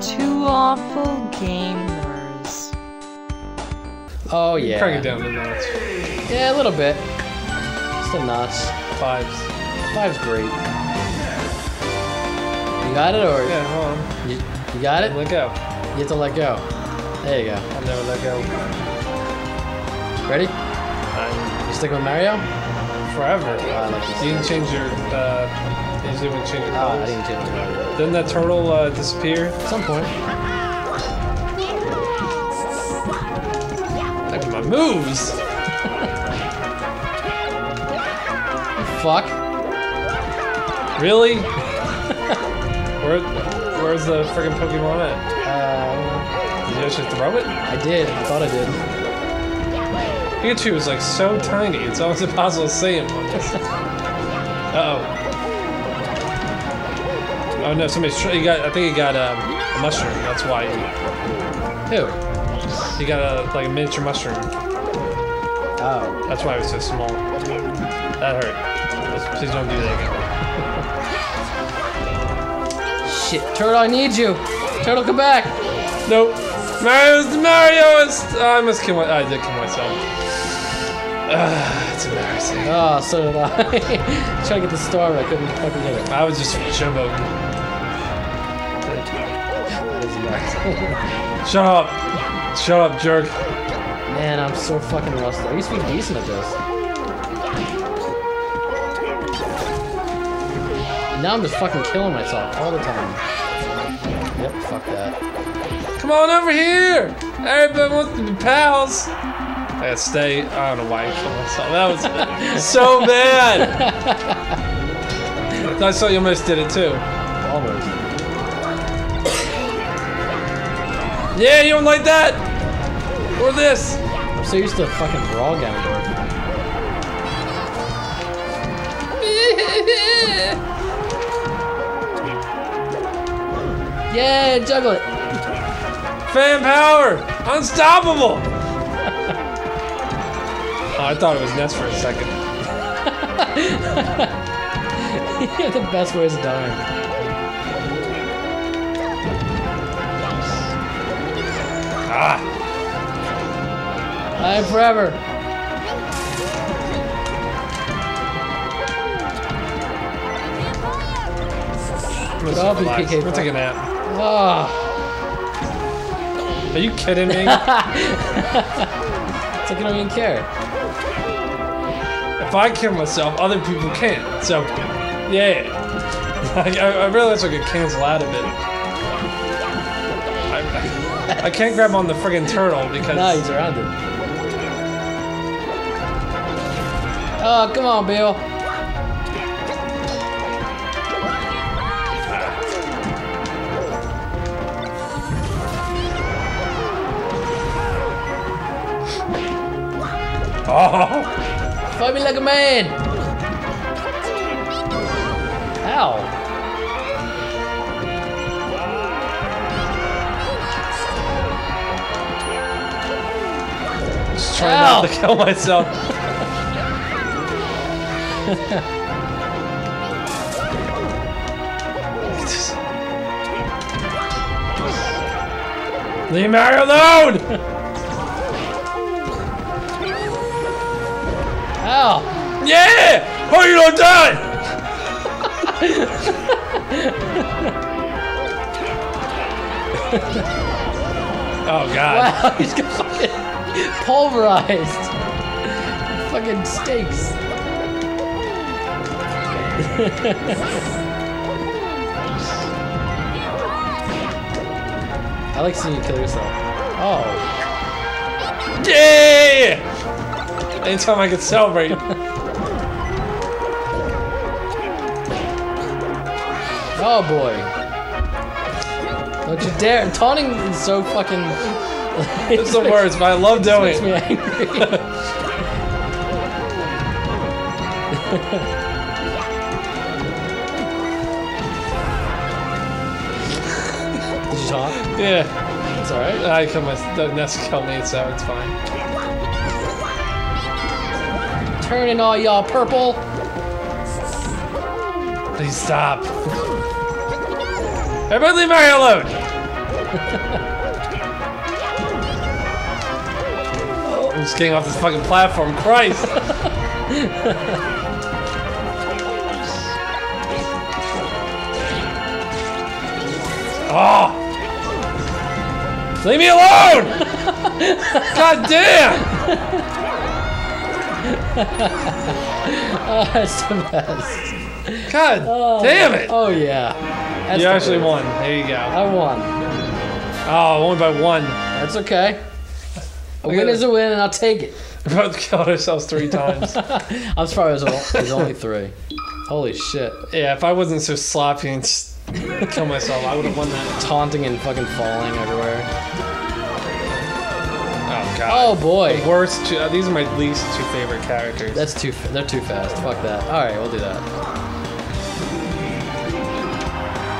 Two awful gamers. Oh yeah. Crank it down to notch. Yeah, a little bit. Just a notch. Fives. Five's great. You got it, or Yeah, hold on. you, you got it? Let go. You have to let go. There you go. I'll never let go. Ready? I'm You stick with Mario? forever. Oh, I like this. You didn't change your, uh, you didn't change your Oh, I didn't change it. Didn't that turtle uh, disappear? At some point. Like my moves! Fuck. Really? Where, where's the friggin' Pokemon at? Uh, Did you actually throw it? I did. I thought I did. Pikachu is like so tiny, it's almost impossible to see him. Uh oh. Oh no, somebody's he got. I think he got um, a mushroom. That's why he, Who? he got a like a miniature mushroom. Oh. That's why he was so small. That hurt. Please don't do that again. Shit. Turtle, I need you. Turtle, come back. Nope. Mario's Mario is. Oh, I must kill my. I did kill myself. Ah, it's embarrassing. Oh, so did I. Trying to get the star, but I couldn't fucking get it. I was just showboating. That is. Shut up. Shut up, jerk. Man, I'm so fucking rusty. I used to be decent at this. Now I'm just fucking killing myself all the time. Yep, fuck that. Come on over here! Everybody wants to be pals! I gotta stay. I don't know why I killed myself. That was so bad! I saw you almost did it too. Almost. Yeah, you don't like that? Or this? I'm so used to fucking Brawl Ganondorf. Yeah, juggle it. Fan power! Unstoppable! oh, I thought it was Ness for a second. yeah, the best ways of dying. Ah! I am forever. I'm gonna, Get off me. PK gonna take a nap. Oh, Are you kidding me? it's like you don't even care. if I kill myself, other people can't. So, yeah. I, I, I realize I could cancel out of it. I, can't grab on the friggin' turtle because No, he's around it. Oh, come on, Bill. Oh, Fight me like a man. Ow. Just trying not to kill myself. Leave Mario alone! Ow. Yeah! Oh, you don't die! oh god. Wow, he's got fucking pulverized. fucking steaks. I like seeing you kill yourself. Oh. Yeah! Anytime I can celebrate. Oh boy. Don't you dare. Taunting is so fucking. It's the worst, but I love doing makes me it. angry. Did you taunt? Yeah. It's alright. I kill my the Ness killed me, so it's fine. Turning all y'all purple. Please stop. Everybody leave Mario alone! I'm just getting off this fucking platform. Christ. oh. Leave me alone! God damn! Oh, that's the best. God Oh, damn it! Oh yeah. That's you actually best. won. There you go. I won. Oh, only by one. That's okay. A win is a win, and I'll take it. We both killed ourselves three times. I'm surprised it was, it was only three. Holy shit. yeah, if I wasn't so sloppy and kill myself, I would have won that. Taunting and fucking falling everywhere. Oh god. Oh boy. The worst. Two, uh, these are my least two favorite characters. That's too. They're too fast. Fuck that. All right, we'll do that.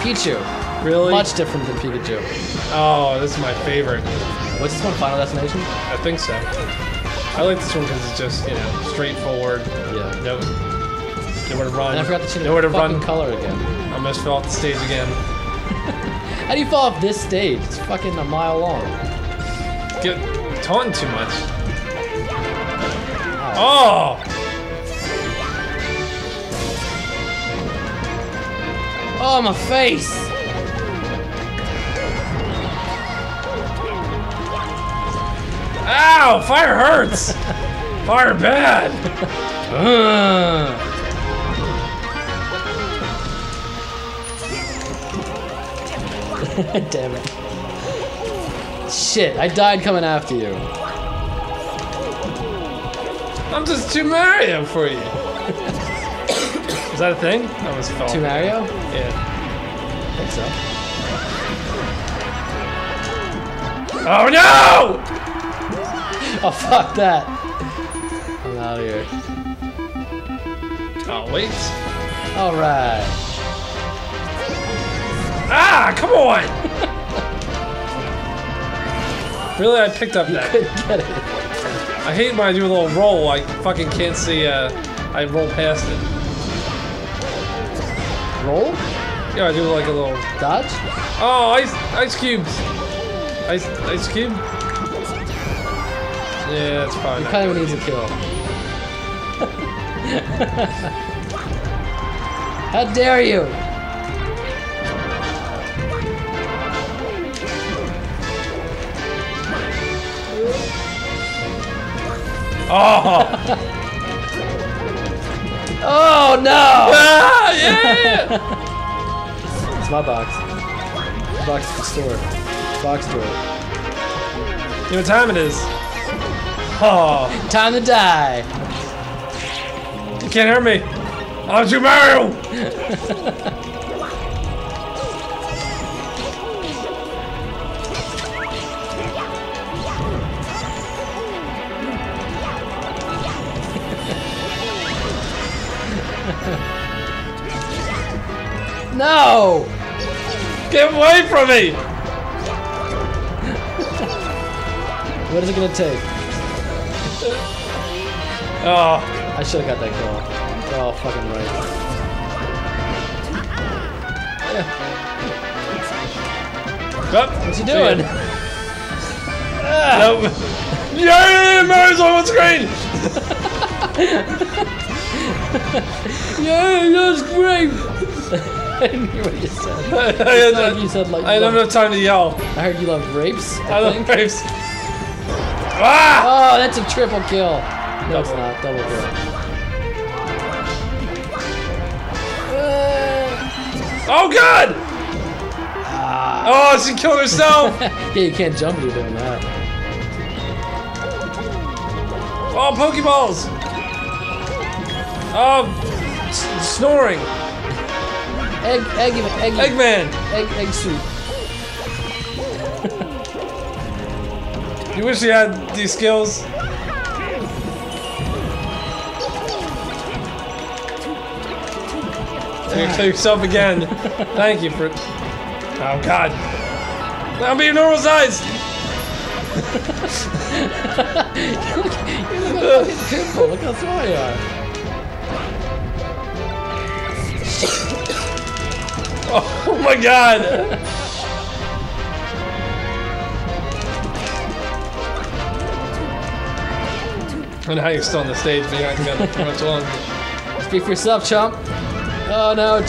Pichu. really. Much different than Pikachu. Oh, this is my favorite. What's this one? Final Destination? I think so. I like this one because it's just you know straightforward. Yeah. No, nowhere to run. And I forgot to change nowhere to fucking run. color again. I almost fell off the stage again. How do you fall off this stage? It's fucking a mile long. Get taunting too much. Oh. Oh. Oh, my face! Ow! Fire hurts. Fire bad. Ugh. Damn it. Shit, I died coming after you. I'm just too Mario for you. Is that a thing? I almost fell. To Mario? Yeah. I think so. Oh no! Oh, fuck that. I'm out of here. Oh wait. Alright. Ah! Come on! really, I picked up that. Couldn't get it. I hate when I do a little roll. I fucking can't see. Uh, I roll past it. Roll? Yeah, I do like a little. Dodge? Oh, ice, ice cubes. Ice, ice cube. Yeah, that's probably He kind of needs a kill. How dare you? Oh! Oh no! ah, yeah! It's my box. Box store. Box store. you know what time it is? Oh, Time to die. you can't hear me. I'm Super Mario. No! Get away from me! What is it gonna take? Oh, I should have got that kill. Oh, fucking right. Yup. What you doing? Nope. Yeah, Mario's on screen. yeah, that's great! I didn't hear what you said. I, not like you said like I don't have time to yell. I heard you love grapes. I, I love think. grapes. Ah! Oh, that's a triple kill. No, it's not. Double kill. Oh God! ah. Oh, she killed herself. yeah, you can't jump when you're doing that. oh, Pokeballs. Oh, snoring. Egg, egg, egg, egg, Eggman. egg, egg soup. You wish you had these skills. Take yourself again. Thank you for. Oh God. I'm being normal size. you look, you look like a pimple. Look how small you are. oh my God. I don't know how you're still on the stage, but you're not gonna be on much longer. Speak for yourself, chump. Oh no.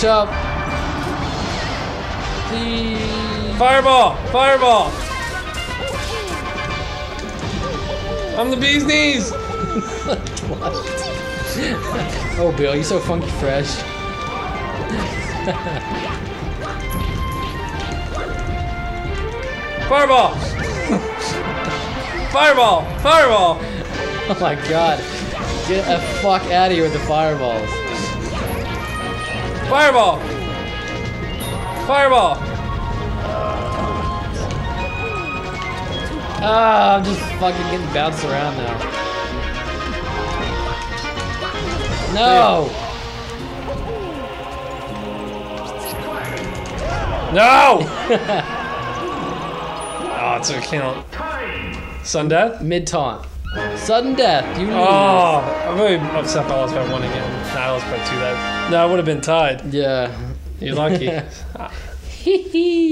Please. Fireball! Fireball! I'm the bee's knees! Oh, Bill, you're so funky fresh. Fireball! Fireball! Fireball! Oh my god. Get the fuck out of here with the fireballs. Fireball! Fireball! Ah, I'm just fucking getting bounced around now. No! No! oh, it's a count. Sun death? Mid taunt. Sudden death. You ah, lose. Oh, I'm really upset if I lost by one again. Nah, I lost by two. That no, I would have been tied. Yeah. You're lucky. Hee hee.